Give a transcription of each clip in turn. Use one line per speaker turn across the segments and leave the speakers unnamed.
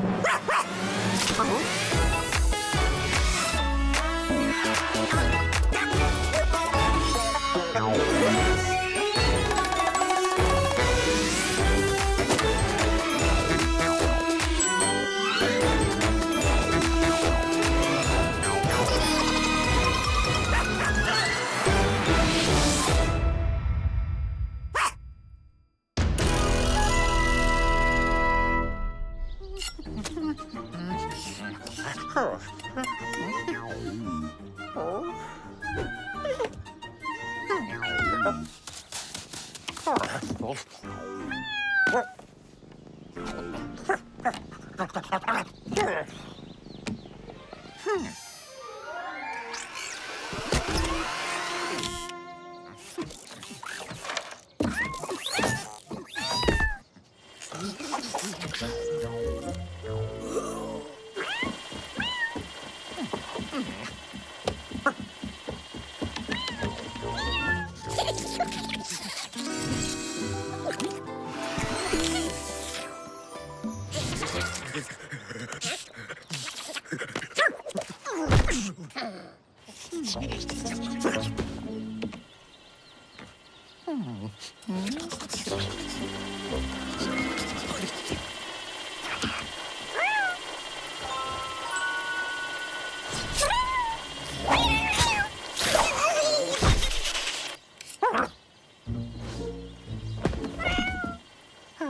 Oh. Oh.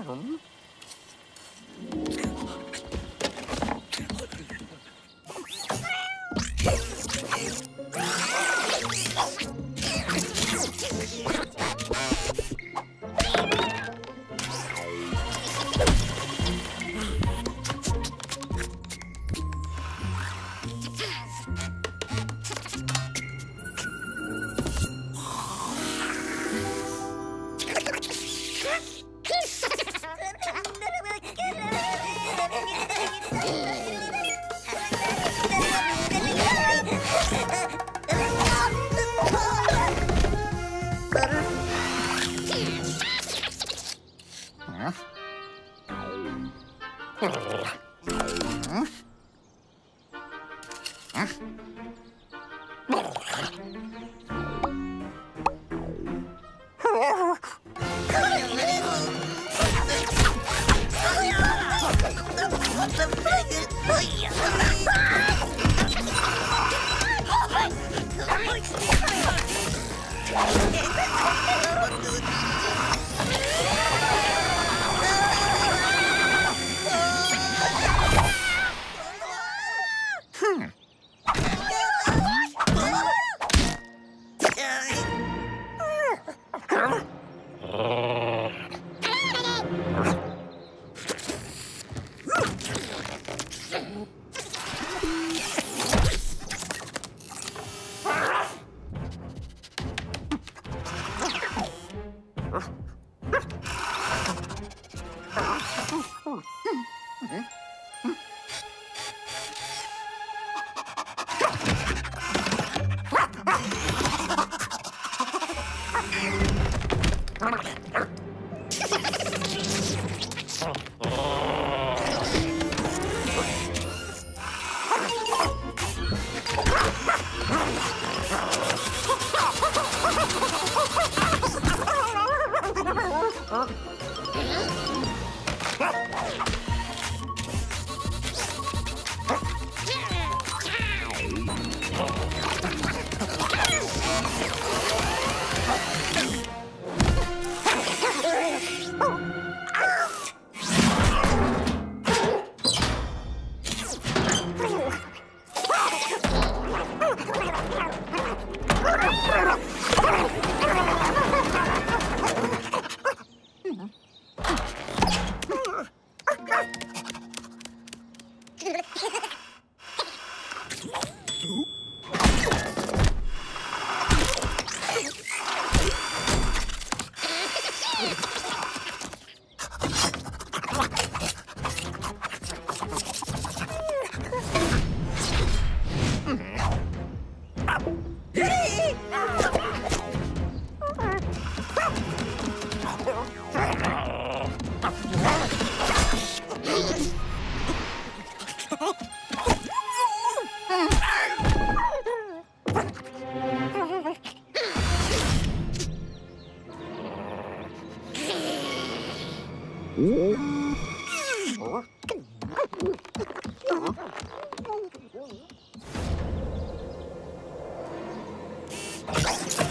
Sam Oh, yeah. Huh? Come on, you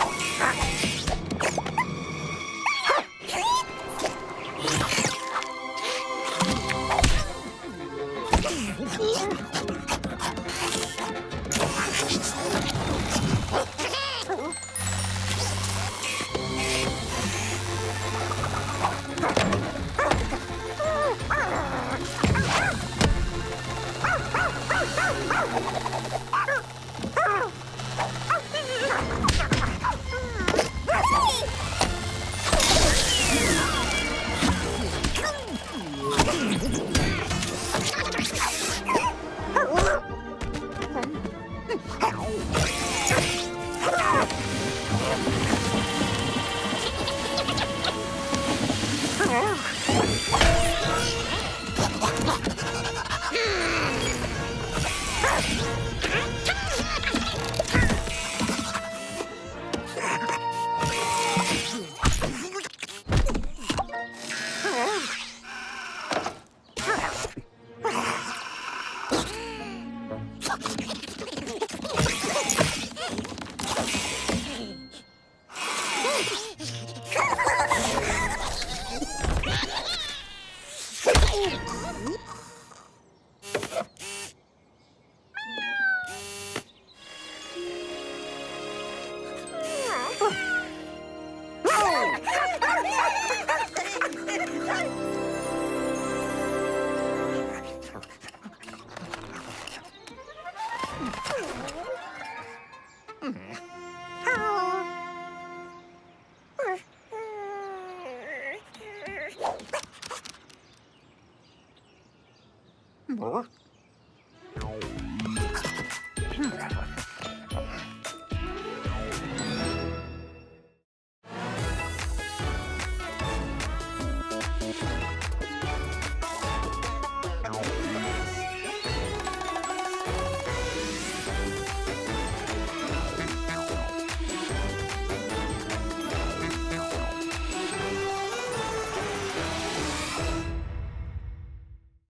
Ow! Hmm.